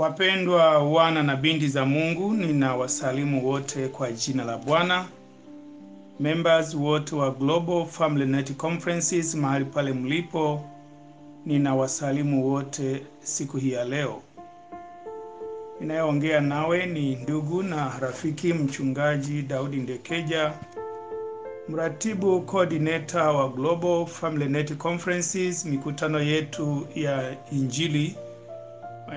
Wapendwa wana na binti za Mungu, ninawasalimu wote kwa jina la Bwana. Members wote wa Global Family Net Conferences mahali pale mlipo, ninawasalimu wote siku hii ya leo. Ninayeongea nawe ni ndugu na rafiki mchungaji Daudi Ndekeja, mratibu coordinator wa Global Family Net Conferences, mikutano yetu ya Injili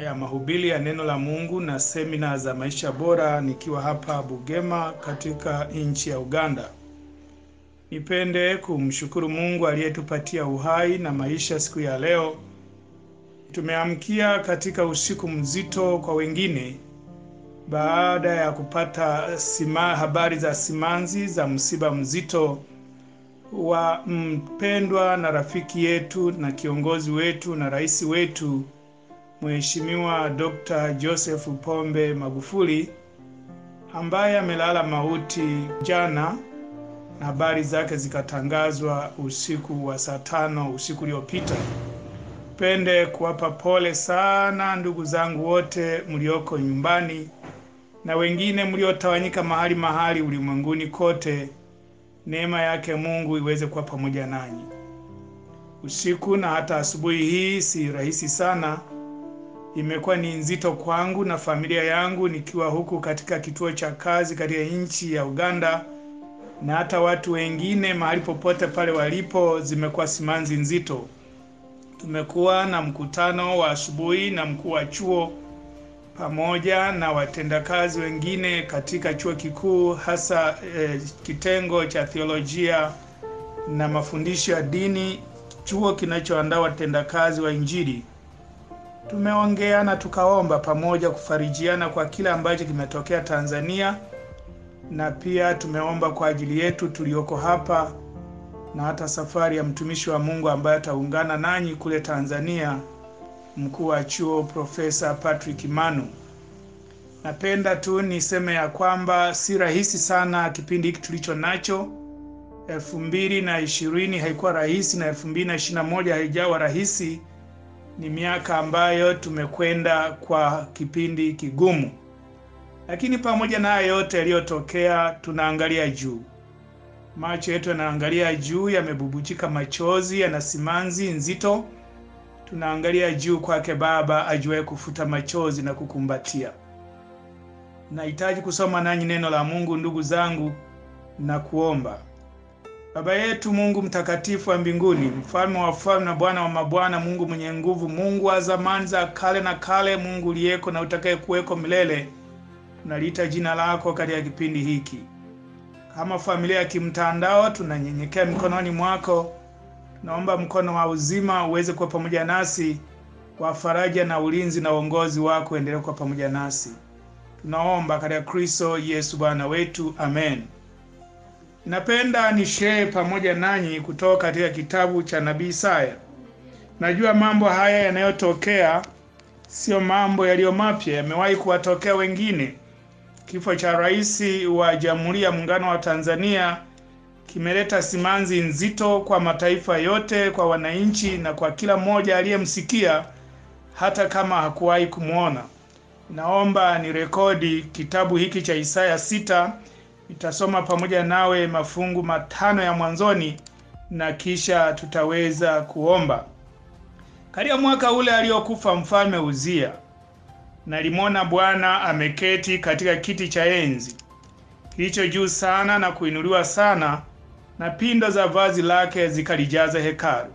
ya mahubiri ya neno la Mungu na semina za maisha bora, nikiwa hapa Bugema katika nchi ya Uganda. Nipende kumshukuru Mungu aliyetupatia uhai na maisha siku ya leo. Tumeamkia katika usiku mzito kwa wengine baada ya kupata sima, habari za simanzi za msiba mzito wa mpendwa na rafiki yetu na kiongozi wetu na rais wetu Mheshimiwa Dr. Joseph Pombe Magufuli ambaye amelala mauti jana na habari zake zikatangazwa usiku wa saa tano usiku uliopita. Pende kuwapa pole sana ndugu zangu wote mlioko nyumbani na wengine mliotawanyika mahali mahali ulimwenguni kote. Neema yake Mungu iweze kuwa pamoja nanyi usiku na hata asubuhi hii. Si rahisi sana, imekuwa ni nzito kwangu na familia yangu, nikiwa huku katika kituo cha kazi katika nchi ya Uganda, na hata watu wengine mahali popote pale walipo, zimekuwa simanzi nzito. Tumekuwa na mkutano wa asubuhi na mkuu wa chuo pamoja na watendakazi wengine katika chuo kikuu hasa eh, kitengo cha theolojia na mafundisho ya dini, chuo kinachoandaa watendakazi wa Injili. Tumeongea na tukaomba pamoja kufarijiana kwa kile ambacho kimetokea Tanzania, na pia tumeomba kwa ajili yetu tulioko hapa na hata safari ya mtumishi wa Mungu ambaye ataungana nanyi kule Tanzania, mkuu wa chuo Profesa Patrick Manu. Napenda tu niseme ya kwamba si rahisi sana kipindi hiki tulicho nacho. elfu mbili na ishirini haikuwa rahisi na elfu mbili na ishirini na moja haijawa rahisi. Ni miaka ambayo tumekwenda kwa kipindi kigumu, lakini pamoja na haya yote yaliyotokea, tunaangalia juu. Macho yetu yanaangalia juu, yamebubujika machozi, yana simanzi nzito. Tunaangalia juu kwake Baba ajuaye kufuta machozi na kukumbatia. Nahitaji kusoma nanyi neno la Mungu, ndugu zangu, na kuomba. Baba yetu Mungu mtakatifu wa mbinguni, mfalme wa wafalme na Bwana wa mabwana, Mungu mwenye nguvu, Mungu wa zamani za kale na kale, Mungu uliyeko na utakaye kuweko milele, tunaliita jina lako katika kipindi hiki. Kama familia ya kimtandao, tunanyenyekea mikononi mwako. Tunaomba mkono wa uzima uweze kuwa pamoja nasi, kwa faraja na ulinzi na uongozi wako endelee kuwa pamoja nasi. Tunaomba katika Kristo Yesu Bwana wetu, amen. Napenda ni share pamoja nanyi kutoka katika kitabu cha nabii Isaya. Najua mambo haya yanayotokea sio mambo yaliyo mapya, yamewahi kuwatokea wengine. Kifo cha rais wa Jamhuri ya Muungano wa Tanzania kimeleta simanzi nzito kwa mataifa yote, kwa wananchi na kwa kila mmoja aliyemsikia, hata kama hakuwahi kumwona. Naomba ni rekodi kitabu hiki cha Isaya sita. Nitasoma pamoja nawe mafungu matano ya mwanzoni na kisha tutaweza kuomba. Katika mwaka ule aliokufa mfalme Uzia, nalimwona Bwana ameketi katika kiti cha enzi kilicho juu sana na kuinuliwa sana, na pindo za vazi lake zikalijaza hekalu.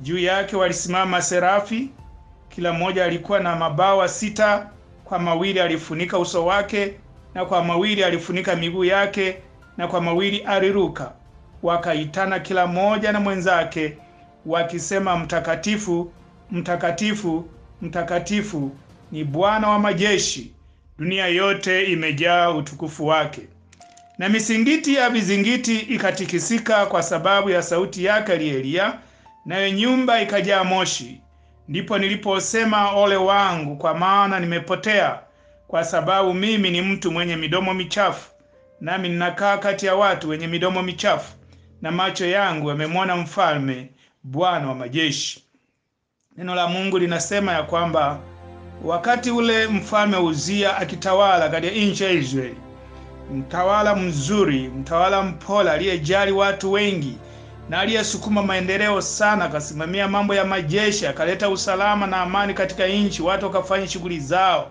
Juu yake walisimama serafi, kila mmoja alikuwa na mabawa sita. Kwa mawili alifunika uso wake, na kwa mawili alifunika miguu yake, na kwa mawili aliruka. Wakaitana kila mmoja na mwenzake, wakisema, Mtakatifu, mtakatifu, mtakatifu ni Bwana wa majeshi, dunia yote imejaa utukufu wake. Na misingiti ya vizingiti ikatikisika kwa sababu ya sauti yake aliyelia, nayo nyumba ikajaa moshi. Ndipo niliposema, ole wangu, kwa maana nimepotea, kwa sababu mimi ni mtu mwenye midomo michafu, nami ninakaa kati ya watu wenye midomo michafu, na macho yangu yamemwona Mfalme, Bwana wa majeshi. Neno la Mungu linasema ya kwamba wakati ule mfalme Uzia akitawala katika nchi ya Israeli, mtawala mzuri, mtawala mpole, aliyejali watu wengi na aliyesukuma maendeleo sana, akasimamia mambo ya majeshi, akaleta usalama na amani katika nchi, watu wakafanya shughuli zao.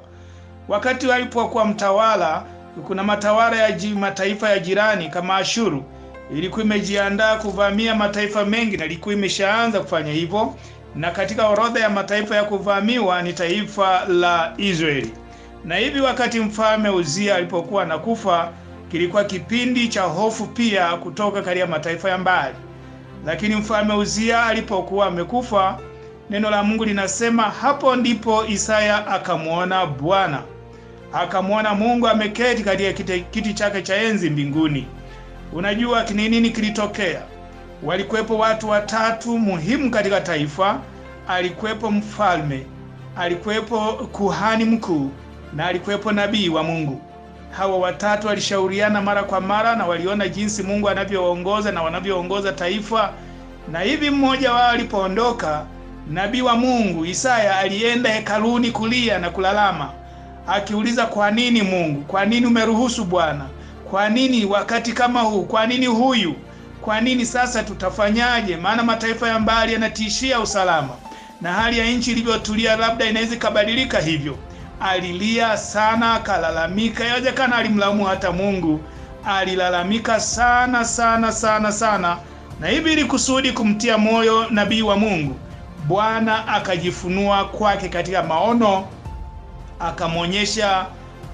Wakati alipokuwa mtawala, kuna matawala ya mataifa ya jirani kama Ashuru ilikuwa imejiandaa kuvamia mataifa mengi na ilikuwa imeshaanza kufanya hivyo, na katika orodha ya mataifa ya kuvamiwa ni taifa la Israeli. Na hivi wakati mfalme Uzia alipokuwa anakufa, kilikuwa kipindi cha hofu pia kutoka katika mataifa ya mbali. Lakini mfalme Uzia alipokuwa amekufa, neno la Mungu linasema hapo ndipo Isaya akamwona Bwana, akamwona Mungu ameketi katika kiti, chake cha enzi mbinguni. Unajua ni nini kilitokea? Walikuwepo watu watatu muhimu katika taifa. Alikuwepo mfalme, alikuwepo kuhani mkuu na alikuwepo nabii wa Mungu. Hawa watatu walishauriana mara kwa mara na waliona jinsi Mungu anavyoongoza na wanavyoongoza taifa. Na hivi mmoja wao alipoondoka, nabii wa Mungu Isaya alienda hekaluni kulia na kulalama, akiuliza, kwa nini Mungu? Kwa nini umeruhusu Bwana? Kwa nini wakati kama huu? Kwa nini huyu? Kwa nini sasa? Tutafanyaje? Maana mataifa ya mbali yanatishia usalama, na hali ya nchi ilivyotulia, labda inaweza ikabadilika hivyo. Alilia sana, akalalamika. Yawezekana alimlaumu hata Mungu. Alilalamika sana sana sana sana, na hivi ili kusudi kumtia moyo nabii wa Mungu, Bwana akajifunua kwake katika maono, akamwonyesha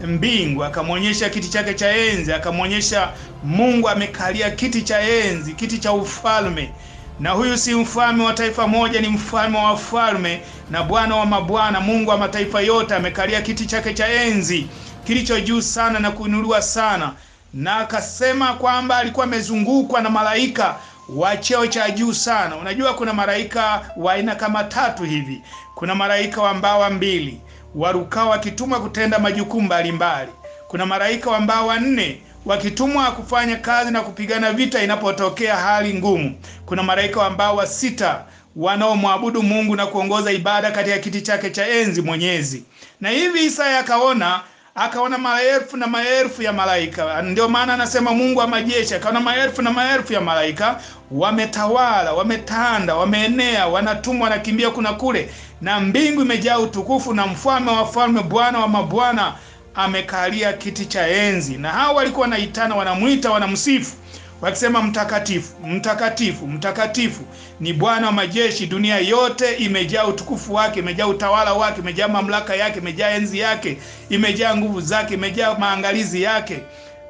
mbingu akamwonyesha kiti chake cha enzi, akamwonyesha Mungu amekalia kiti cha enzi, kiti cha ufalme. Na huyu si mfalme wa taifa moja, ni mfalme wa wafalme na Bwana wa mabwana, Mungu wa mataifa yote. Amekalia kiti chake cha enzi kilicho juu sana na kuinuliwa sana, na akasema kwamba alikuwa amezungukwa na malaika wa cheo cha juu sana. Unajua kuna malaika wa aina kama tatu hivi. Kuna malaika wa mbawa mbili warukao wakitumwa kutenda majukumu mbalimbali. Kuna malaika wa wanne nne wakitumwa kufanya kazi na kupigana vita inapotokea hali ngumu. Kuna malaika wa mbawa sita wanaomwabudu Mungu na kuongoza ibada katika kiti chake cha enzi Mwenyezi. Na hivi Isaya akaona akaona maelfu na maelfu ya malaika. Ndio maana anasema Mungu wa majeshi akaona maelfu na maelfu ya malaika wametawala, wametanda, wameenea, wanatumwa, wanakimbia kuna kule, na mbingu imejaa utukufu, na mfalme wa falme, Bwana wa mabwana amekalia kiti cha enzi. Na hao walikuwa wanaitana, wanamwita, wanamsifu wakisema, mtakatifu, mtakatifu, mtakatifu ni Bwana wa majeshi, dunia yote imejaa utukufu wake, imejaa utawala wake, imejaa mamlaka yake, imejaa enzi yake, imejaa nguvu zake, imejaa maangalizi yake.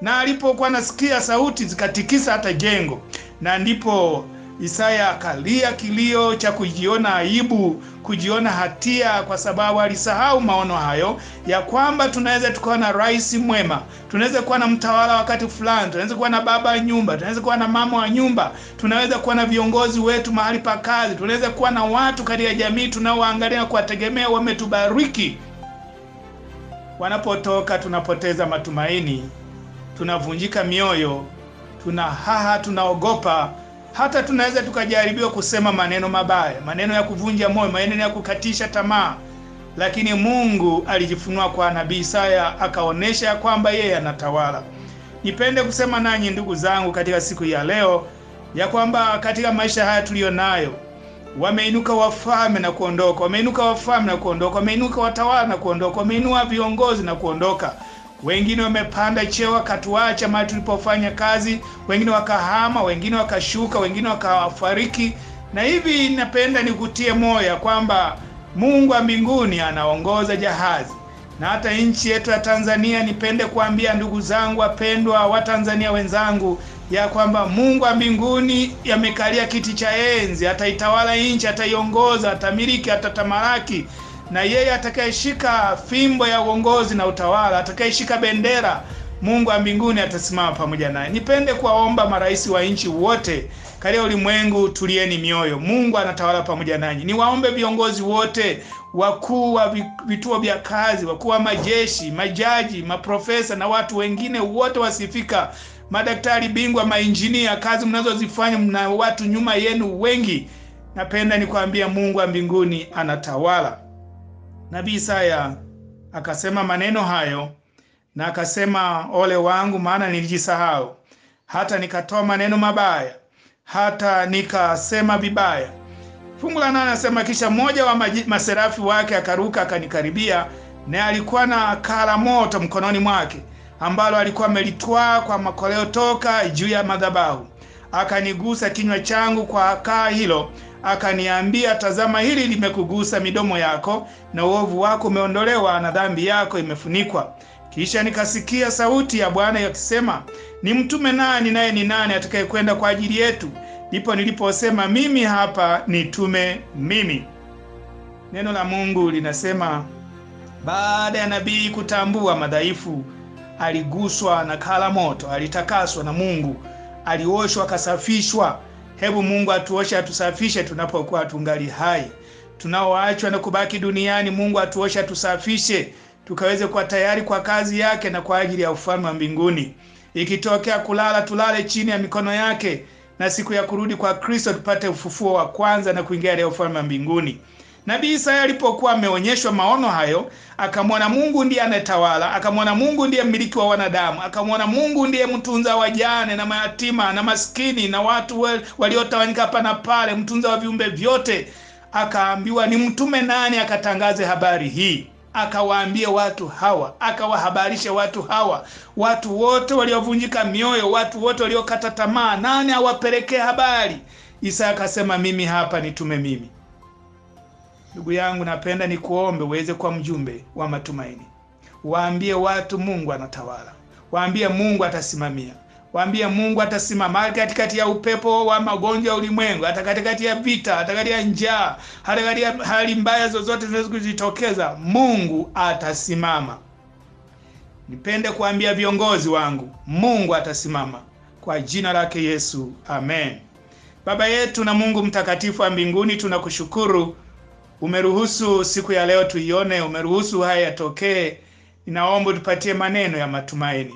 Na alipokuwa nasikia sauti zikatikisa hata jengo, na ndipo Isaya akalia kilio cha kujiona aibu, kujiona hatia, kwa sababu alisahau maono hayo ya kwamba tunaweza tukawa na rais mwema, tunaweza kuwa na mtawala wakati fulani, tunaweza kuwa na baba wa nyumba, tunaweza kuwa na mama wa nyumba, tunaweza kuwa na viongozi wetu mahali pa kazi, tunaweza kuwa na watu katika jamii tunaowaangalia na kuwategemea, wametubariki. Wanapotoka tunapoteza matumaini, tunavunjika mioyo, tuna haha, tunaogopa hata tunaweza tukajaribiwa kusema maneno mabaya, maneno ya kuvunja moyo, maneno ya kukatisha tamaa. Lakini Mungu alijifunua kwa nabii Isaya, akaonesha ya kwamba yeye anatawala. Nipende kusema nanyi ndugu zangu, katika siku ya leo ya kwamba katika maisha haya tuliyo nayo, wameinuka wafalme na kuondoka, wameinuka wafalme na kuondoka, wameinuka watawala na kuondoka, wameinua viongozi na kuondoka wengine wamepanda cheo wakatuacha mali tulipofanya kazi, wengine wakahama, wengine wakashuka, wengine wakafariki. Na hivi napenda nikutie moyo kwamba Mungu wa mbinguni anaongoza jahazi, na hata nchi yetu ya Tanzania. Nipende kuambia ndugu zangu wapendwa wa Tanzania wenzangu ya kwamba Mungu wa mbinguni yamekalia kiti cha enzi, ataitawala nchi, ataiongoza, atamiliki, atatamalaki na yeye atakayeshika fimbo ya uongozi na utawala, atakayeshika bendera, Mungu wa mbinguni atasimama pamoja naye. Nipende kuwaomba marais wa nchi wote katika ulimwengu, tulieni mioyo, Mungu anatawala pamoja nanyi. Niwaombe viongozi wote, wakuu wa vituo vya kazi, wakuu wa majeshi, majaji, maprofesa na watu wengine wote wasifika, madaktari bingwa, mainjinia, kazi mnazozifanya, mna watu nyuma yenu wengi. Napenda nikwambia Mungu wa mbinguni anatawala Nabii Isaya akasema maneno hayo na akasema, ole wangu, maana nilijisahau, hata nikatoa maneno mabaya, hata nikasema vibaya. Fungu la nane anasema, kisha mmoja wa maserafi wake akaruka akanikaribia, naye alikuwa na kala moto mkononi mwake, ambalo alikuwa amelitwaa kwa makoleo toka juu ya madhabahu. Akanigusa kinywa changu kwa kaa hilo, akaniambia, tazama, hili limekugusa midomo yako, na uovu wako umeondolewa, na dhambi yako imefunikwa. Kisha nikasikia sauti ya Bwana yakisema, ni mtume nani, naye ni nani atakayekwenda kwa ajili yetu? Ndipo niliposema mimi hapa, nitume mimi. Neno la Mungu linasema baada ya nabii kutambua madhaifu, aliguswa na kala moto, alitakaswa na Mungu, alioshwa, akasafishwa. Hebu Mungu atuoshe, atusafishe tunapokuwa tungali hai. Tunaoachwa na kubaki duniani, Mungu atuoshe, atusafishe tukaweze kuwa tayari kwa kazi yake na kwa ajili ya ufalme wa mbinguni. Ikitokea kulala, tulale chini ya mikono yake, na siku ya kurudi kwa Kristo tupate ufufuo wa kwanza na kuingia leo ufalme wa mbinguni. Nabii Isaya alipokuwa ameonyeshwa maono hayo, akamwona Mungu ndiye anayetawala, akamwona Mungu ndiye mmiliki wa wanadamu, akamwona Mungu ndiye mtunza wajane na mayatima na maskini na watu waliotawanyika hapa na pale, mtunza wa viumbe vyote. Akaambiwa ni mtume nani akatangaze habari hii akawaambia watu hawa, akawahabarisha watu hawa, watu wote waliovunjika mioyo, watu wote waliokata tamaa, nani awapelekee habari? Isaya akasema mimi hapa, nitume mimi. Ndugu yangu, napenda nikuombe uweze kuwa mjumbe wa matumaini. Waambie watu Mungu anatawala, waambie Mungu atasimamia, waambie Mungu atasimama hata katikati ya upepo wa magonjwa ya ulimwengu, hata katikati ya vita, hata katikati ya njaa, hata katikati ya hali mbaya zozote zinaweza kujitokeza, Mungu atasimama. Nipende kuambia viongozi wangu, Mungu atasimama kwa jina lake Yesu, amen. Baba yetu na Mungu mtakatifu wa mbinguni, tunakushukuru umeruhusu siku ya leo tuione, umeruhusu haya yatokee. Ninaomba tupatie maneno ya matumaini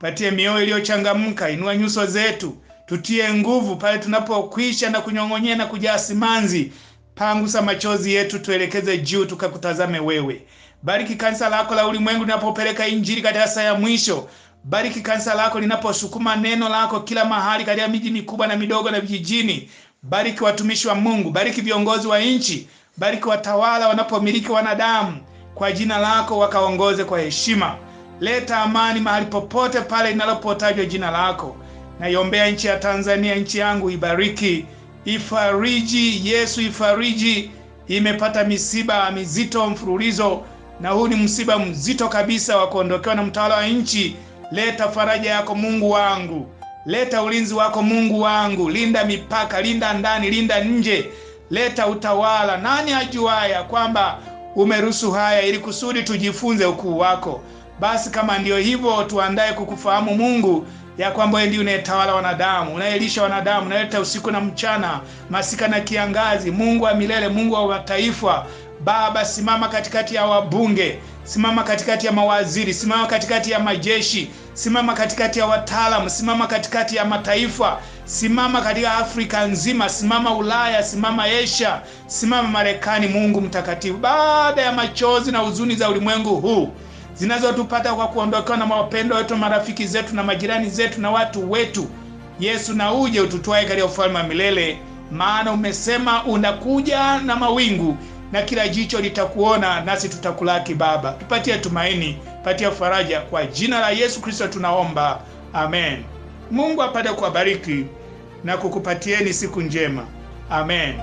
patie mioyo iliyochangamka, inua nyuso zetu, tutie nguvu pale tunapokwisha na kunyong'onyea na kujaa simanzi. Pangusa machozi yetu, tuelekeze juu, tukakutazame wewe. Bariki kanisa lako la ulimwengu linapopeleka injili katika saa ya mwisho. Bariki kanisa lako linaposukuma neno lako kila mahali, katika miji mikubwa na midogo na vijijini. Bariki watumishi wa Mungu, bariki viongozi wa nchi, bariki watawala wanapomiliki wanadamu. Kwa jina lako wakaongoze kwa heshima. Leta amani mahali popote pale linalopotajwa jina lako. Naiombea nchi ya Tanzania, nchi yangu ibariki, ifariji. Yesu, ifariji. Imepata misiba mizito mfululizo, na huu ni msiba mzito kabisa wa kuondokewa na mtawala wa nchi. Leta faraja yako Mungu wangu, leta ulinzi wako Mungu wangu. Linda mipaka, linda ndani, linda nje, leta utawala. Nani ajuaya kwamba umeruhusu haya ili kusudi tujifunze ukuu wako? Basi kama ndiyo hivyo, tuandae kukufahamu Mungu, ya kwamba wewe ndiye unayetawala wanadamu, unayelisha wanadamu, unayeleta usiku na mchana, masika na kiangazi, Mungu wa milele, Mungu wa mataifa. Baba, simama katikati ya wabunge, simama katikati ya mawaziri, simama katikati ya majeshi, simama katikati ya wataalamu, simama katikati ya mataifa, simama katika Afrika nzima, simama Ulaya, simama Asia, simama Marekani. Mungu mtakatifu, baada ya machozi na huzuni za ulimwengu huu zinazotupata kwa kuondokewa na mawapendo wetu, marafiki zetu na majirani zetu na watu wetu, Yesu, na uje ututwae katika ufalme wa milele, maana umesema unakuja na mawingu na kila jicho litakuona, nasi tutakulaki. Baba, tupatie tumaini, patia faraja, kwa jina la Yesu Kristo tunaomba, amen. Mungu apate kuwabariki na kukupatieni siku njema, amen.